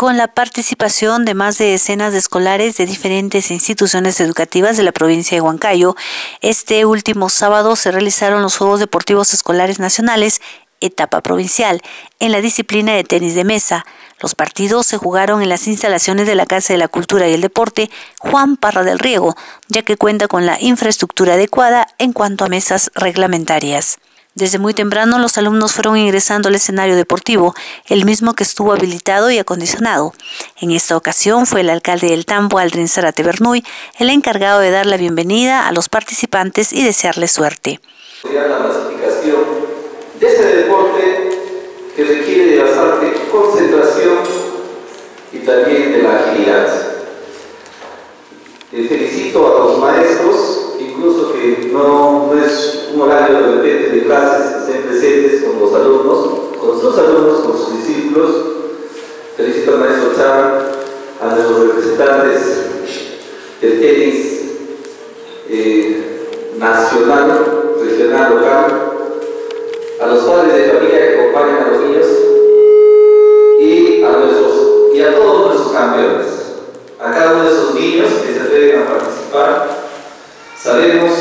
con la participación de más de decenas de escolares de diferentes instituciones educativas de la provincia de Huancayo. Este último sábado se realizaron los Juegos Deportivos Escolares Nacionales, etapa provincial, en la disciplina de tenis de mesa. Los partidos se jugaron en las instalaciones de la Casa de la Cultura y el Deporte Juan Parra del Riego, ya que cuenta con la infraestructura adecuada en cuanto a mesas reglamentarias. Desde muy temprano los alumnos fueron ingresando al escenario deportivo, el mismo que estuvo habilitado y acondicionado. En esta ocasión fue el alcalde del Tambo, Aldrin Zarate Bernuy, el encargado de dar la bienvenida a los participantes y desearles suerte. La masificación de este deporte que requiere de bastante concentración y también de la agilidad. felicito a los maestros incluso que no, es del tenis eh, nacional, regional, local, a los padres de familia que acompañan a los niños y a, nuestros, y a todos nuestros campeones, a cada uno de esos niños que se atreven a participar Sabemos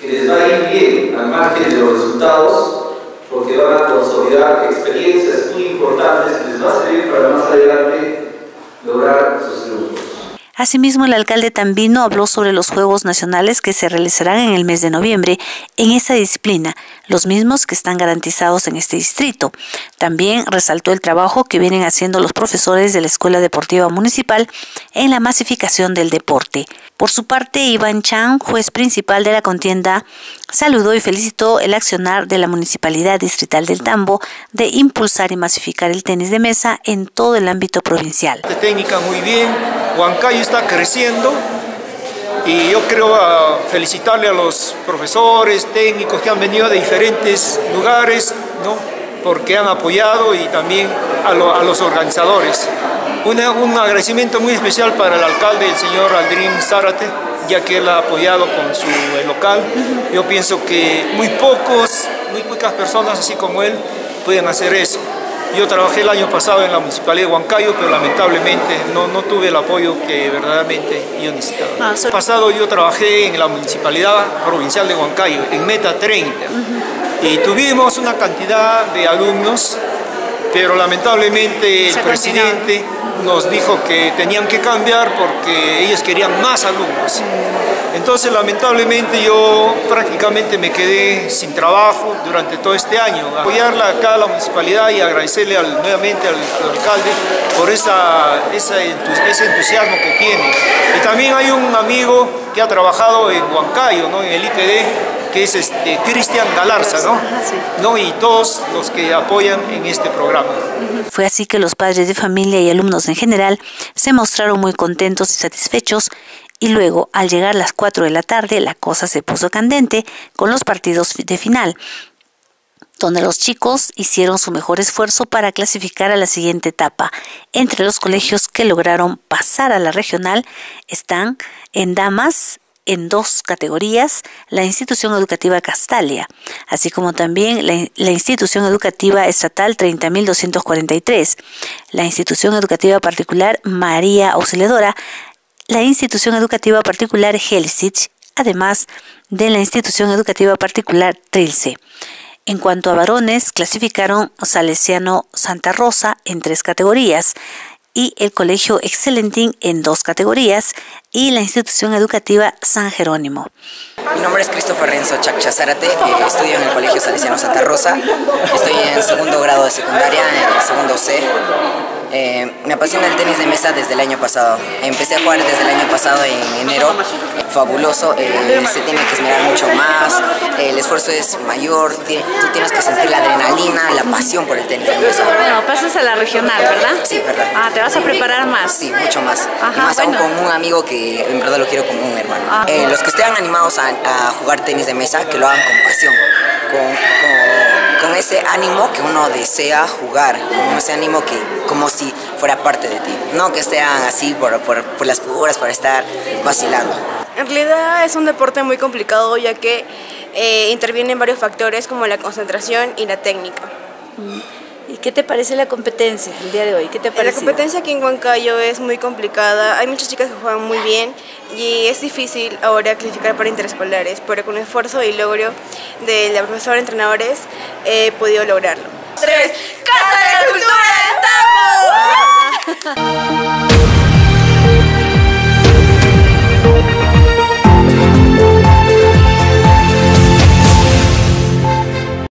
que les va a ir bien al margen de los resultados porque van a consolidar experiencias muy importantes que les va a servir para más adelante lograr sus triunfos. Asimismo, el alcalde Tambino habló sobre los Juegos Nacionales que se realizarán en el mes de noviembre en esa disciplina, los mismos que están garantizados en este distrito. También resaltó el trabajo que vienen haciendo los profesores de la Escuela Deportiva Municipal en la masificación del deporte. Por su parte, Iván Chang, juez principal de la contienda, saludó y felicitó el accionar de la Municipalidad Distrital del Tambo de impulsar y masificar el tenis de mesa en todo el ámbito provincial. Huancayo está creciendo y yo quiero ah, felicitarle a los profesores, técnicos que han venido de diferentes lugares, ¿no? porque han apoyado y también a, a los organizadores un agradecimiento muy especial para el alcalde, el señor Aldrin Zárate, ya que él ha apoyado con su local. Yo pienso que muy pocos, muy pocas personas así como él pueden hacer eso. Yo trabajé el año pasado en la Municipalidad de Huancayo, pero lamentablemente no, no tuve el apoyo que verdaderamente yo necesitaba. Ah, el pasado yo trabajé en la Municipalidad Provincial de Huancayo, en Meta 30, y tuvimos una cantidad de alumnos, pero lamentablemente el presidente nos dijo que tenían que cambiar porque ellos querían más alumnos. Entonces, lamentablemente, yo prácticamente me quedé sin trabajo durante todo este año. Apoyarla acá a la municipalidad y agradecerle nuevamente al, alcalde por esa, ese entusiasmo que tiene. Y también hay un amigo que ha trabajado en Huancayo, ¿no? en el IPD, que es este, Cristian Galarza, ¿no? ¿no? Y todos los que apoyan en este programa. Fue así que los padres de familia y alumnos en general se mostraron muy contentos y satisfechos y luego, al llegar las 4 de la tarde, la cosa se puso candente con los partidos de final donde los chicos hicieron su mejor esfuerzo para clasificar a la siguiente etapa. Entre los colegios que lograron pasar a la regional están en Damas, en dos categorías la institución educativa Castalia, así como también la, institución educativa estatal 30.243, la institución educativa particular María Auxiliadora, la institución educativa particular Helsich, además de la institución educativa particular Trilce. En cuanto a varones, clasificaron Salesiano Santa Rosa en tres categorías y el Colegio Excelentín en dos categorías y la institución educativa San Jerónimo. Mi nombre es Christopher Renzo Chaccha Zárate, estudio en el Colegio Salesiano Santa Rosa, estoy en segundo grado de secundaria, en el segundo C. Eh, me apasiona el tenis de mesa desde el año pasado. Empecé a jugar desde el año pasado en enero. Fabuloso, eh, se tiene que esmerar mucho más, esfuerzo es mayor, tú tienes que sentir la adrenalina, la pasión por el tenis de mesa. Bueno, pasas a la regional, ¿verdad? Sí, verdad. Ah, ¿te vas a preparar más? Sí, mucho más. y más aún con un amigo que en verdad lo quiero como un hermano. Ah. Eh, los que estén animados a, jugar tenis de mesa, que lo hagan con pasión, con, con, ese ánimo que uno desea jugar, con ese ánimo que como si fuera parte de ti, no que estén así por, por, por las figuras, para estar vacilando. En realidad es un deporte muy complicado ya que eh, intervienen varios factores como la concentración y la técnica. Mm. ¿Y qué te parece la competencia el día de hoy? ¿Qué te La competencia aquí en Huancayo es muy complicada. Hay muchas chicas que juegan muy bien y es difícil ahora clasificar para interescolares, pero con esfuerzo y logro de la profesora entrenadores he podido lograrlo. Tres, ¡Casa de la Cultura del Tambo!